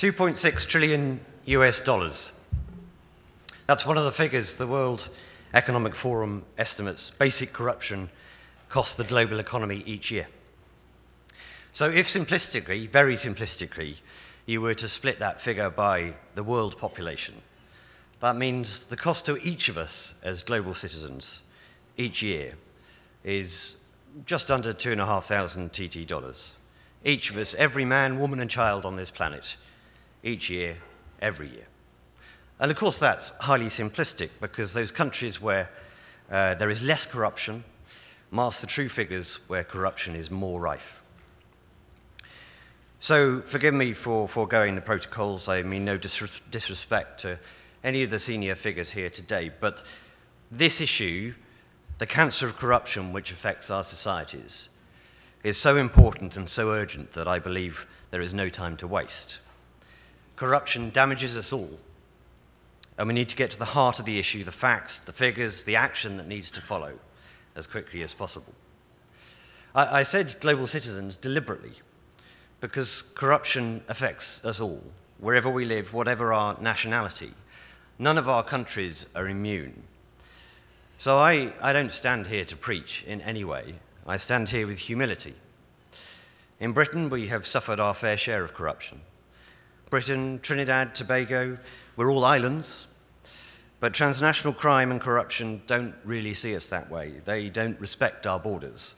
2.6 trillion US dollars. That's one of the figures the World Economic Forum estimates basic corruption costs the global economy each year. So if simplistically, very simplistically, you were to split that figure by the world population, that means the cost to each of us as global citizens each year is just under two and a half thousand TT dollars. Each of us, every man, woman, and child on this planet, each year, every year. And of course, that's highly simplistic because those countries where uh, there is less corruption mask the true figures where corruption is more rife. So, forgive me for foregoing the protocols. I mean no disres disrespect to any of the senior figures here today, but this issue the cancer of corruption which affects our societies is so important and so urgent that I believe there is no time to waste. Corruption damages us all, and we need to get to the heart of the issue, the facts, the figures, the action that needs to follow as quickly as possible. I, I said global citizens deliberately because corruption affects us all, wherever we live, whatever our nationality. None of our countries are immune. So I, I don't stand here to preach in any way. I stand here with humility. In Britain, we have suffered our fair share of corruption. Britain, Trinidad, Tobago, we're all islands, but transnational crime and corruption don't really see us that way. They don't respect our borders.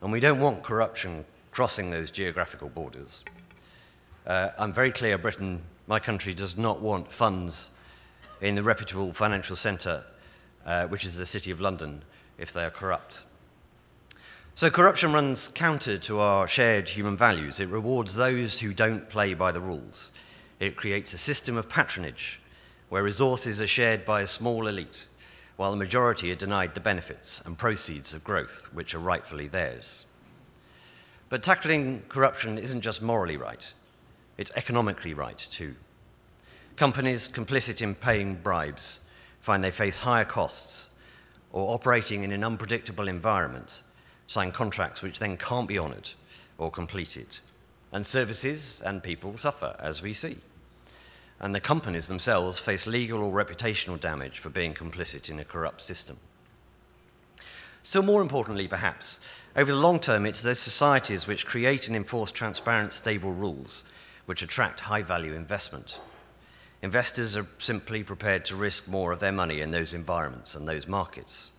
And we don't want corruption crossing those geographical borders. Uh, I'm very clear Britain, my country, does not want funds in the reputable financial centre uh, which is the City of London, if they are corrupt. So corruption runs counter to our shared human values. It rewards those who don't play by the rules. It creates a system of patronage where resources are shared by a small elite, while the majority are denied the benefits and proceeds of growth which are rightfully theirs. But tackling corruption isn't just morally right, it's economically right too. Companies complicit in paying bribes find they face higher costs or operating in an unpredictable environment sign contracts which then can't be honoured or completed. And services and people suffer, as we see. And the companies themselves face legal or reputational damage for being complicit in a corrupt system. Still more importantly, perhaps, over the long term, it's those societies which create and enforce transparent, stable rules which attract high value investment. Investors are simply prepared to risk more of their money in those environments and those markets.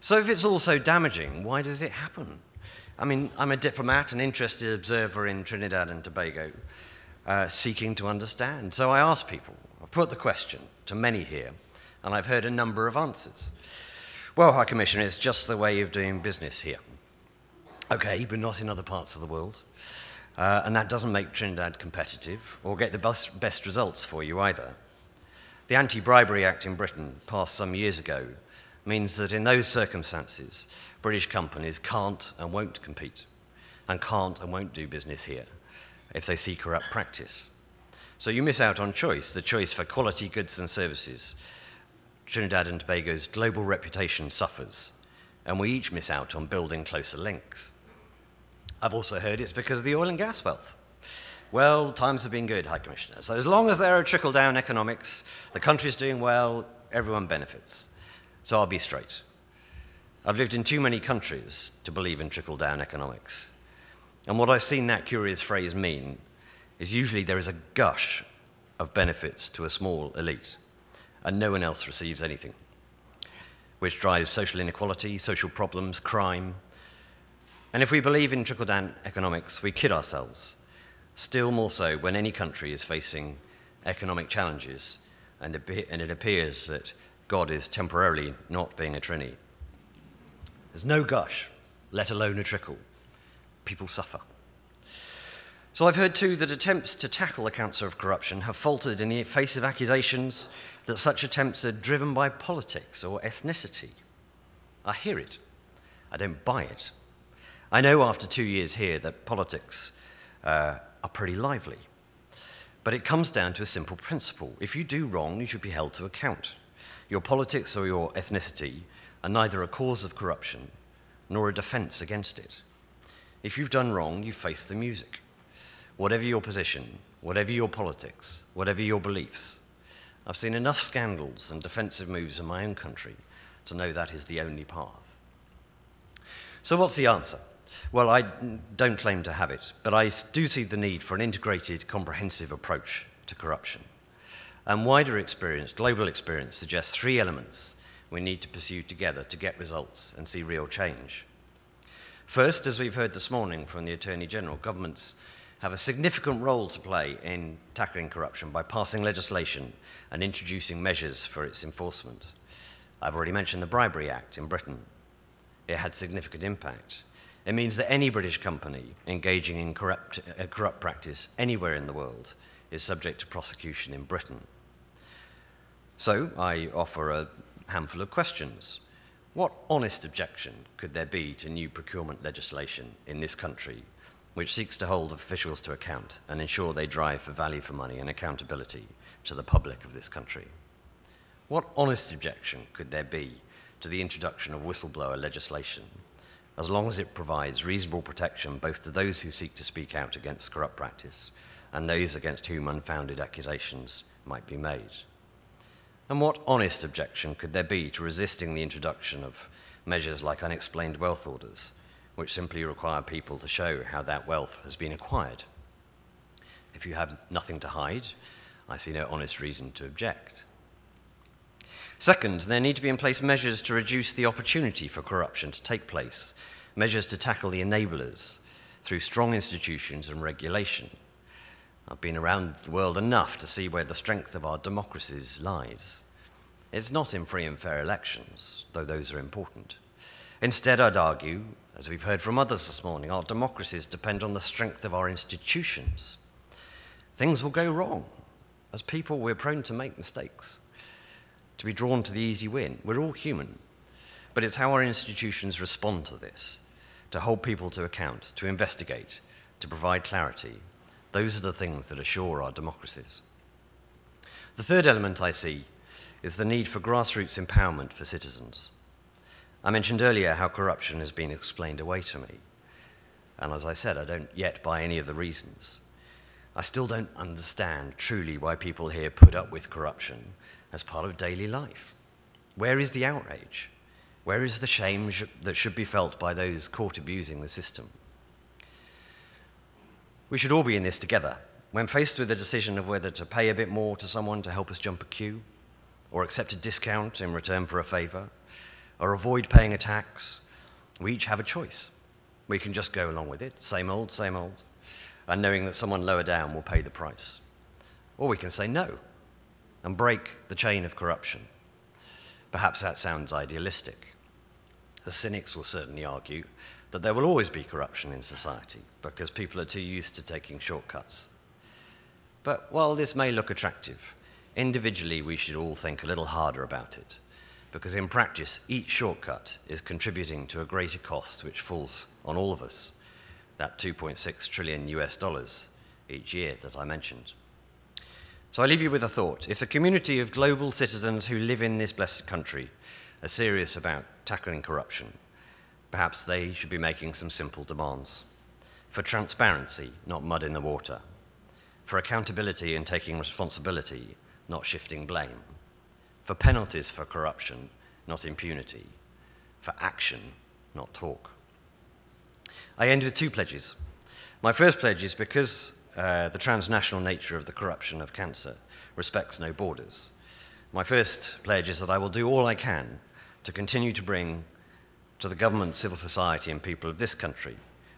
So if it's all so damaging, why does it happen? I mean, I'm a diplomat, an interested observer in Trinidad and Tobago, uh, seeking to understand. So I ask people, I've put the question to many here, and I've heard a number of answers. Well, High Commissioner, it's just the way of doing business here. Okay, but not in other parts of the world. Uh, and that doesn't make Trinidad competitive or get the best, best results for you either. The Anti-Bribery Act in Britain, passed some years ago, means that in those circumstances, British companies can't and won't compete and can't and won't do business here if they see corrupt practice. So you miss out on choice, the choice for quality goods and services. Trinidad and Tobago's global reputation suffers, and we each miss out on building closer links. I've also heard it's because of the oil and gas wealth. Well, times have been good, High Commissioner. So as long as there are trickle-down economics, the country's doing well, everyone benefits. So I'll be straight. I've lived in too many countries to believe in trickle-down economics. And what I've seen that curious phrase mean is usually there is a gush of benefits to a small elite, and no one else receives anything, which drives social inequality, social problems, crime, and if we believe in trickle down economics, we kid ourselves, still more so when any country is facing economic challenges and, it appears that God is temporarily not being a trini. There's no gush, let alone a trickle. People suffer. So I've heard too that attempts to tackle the cancer of corruption have faltered in the face of accusations that such attempts are driven by politics or ethnicity. I hear it. I don't buy it. I know after two years here that politics uh, are pretty lively. But it comes down to a simple principle. If you do wrong, you should be held to account. Your politics or your ethnicity are neither a cause of corruption nor a defense against it. If you've done wrong, you face the music. whatever your position, whatever your politics, whatever your beliefs. I've seen enough scandals and defensive moves in my own country to know that is the only path. So, what's the answer? Well, I don't claim to have it, but I do see the need for an integrated, comprehensive approach to corruption. And wider experience, global experience, suggests three elements we need to pursue together to get results and see real change. First, as we've heard this morning from the Attorney General, governments have a significant role to play in tackling corruption by passing legislation and introducing measures for its enforcement. I've already mentioned the Bribery Act in Britain. It had significant impact. It means that any British company engaging in corrupt, uh, corrupt practice anywhere in the world is subject to prosecution in Britain. So I offer a handful of questions. What honest objection could there be to new procurement legislation in this country which seeks to hold officials to account and ensure they drive for value for money and accountability to the public of this country? What honest objection could there be to the introduction of whistleblower legislation, as long as it provides reasonable protection both to those who seek to speak out against corrupt practice and those against whom unfounded accusations might be made? And what honest objection could there be to resisting the introduction of measures like unexplained wealth orders, which simply require people to show how that wealth has been acquired? If you have nothing to hide, I see no honest reason to object. Second, there need to be in place measures to reduce the opportunity for corruption to take place, measures to tackle the enablers through strong institutions and regulation. I've been around the world enough to see where the strength of our democracies lies. It's not in free and fair elections, though those are important. Instead, I'd argue, as we've heard from others this morning, our democracies depend on the strength of our institutions. Things will go wrong. As people, we're prone to make mistakes, to be drawn to the easy win. We're all human. But it's how our institutions respond to this, to hold people to account, to investigate, to provide clarity, those are the things that assure our democracies. The third element I see is the need for grassroots empowerment for citizens. I mentioned earlier how corruption has been explained away to me. And as I said, I don't yet buy any of the reasons. I still don't understand truly why people here put up with corruption as part of daily life. Where is the outrage? Where is the shame that should be felt by those caught abusing the system? We should all be in this together. When faced with the decision of whether to pay a bit more to someone to help us jump a queue, or accept a discount in return for a favor, or avoid paying a tax, we each have a choice. We can just go along with it, same old, same old, and knowing that someone lower down will pay the price. Or we can say no and break the chain of corruption. Perhaps that sounds idealistic. The cynics will certainly argue that there will always be corruption in society because people are too used to taking shortcuts. But while this may look attractive, individually we should all think a little harder about it because in practice each shortcut is contributing to a greater cost which falls on all of us, that 2.6 trillion US dollars each year that I mentioned. So I leave you with a thought. If the community of global citizens who live in this blessed country are serious about tackling corruption, perhaps they should be making some simple demands. For transparency, not mud in the water. For accountability and taking responsibility, not shifting blame. For penalties for corruption, not impunity. For action, not talk. I end with two pledges. My first pledge is because uh, the transnational nature of the corruption of cancer respects no borders. My first pledge is that I will do all I can to continue to bring to the government, civil society, and people of this country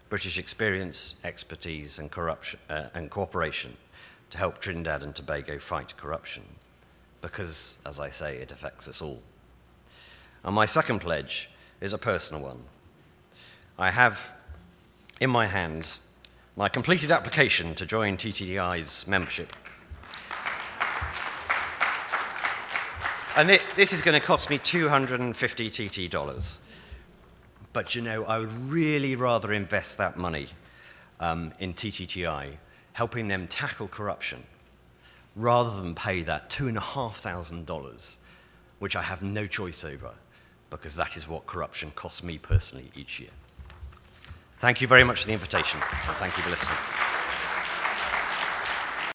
British experience, expertise, and, corruption, uh, and cooperation to help Trinidad and Tobago fight corruption, because, as I say, it affects us all. And my second pledge is a personal one. I have in my hand my completed application to join TTTI's membership. And it, this is going to cost me 250 TT dollars. But you know, I would really rather invest that money um, in TTTI, helping them tackle corruption, rather than pay that $2,500, which I have no choice over, because that is what corruption costs me personally each year. Thank you very much for the invitation, and thank you for listening.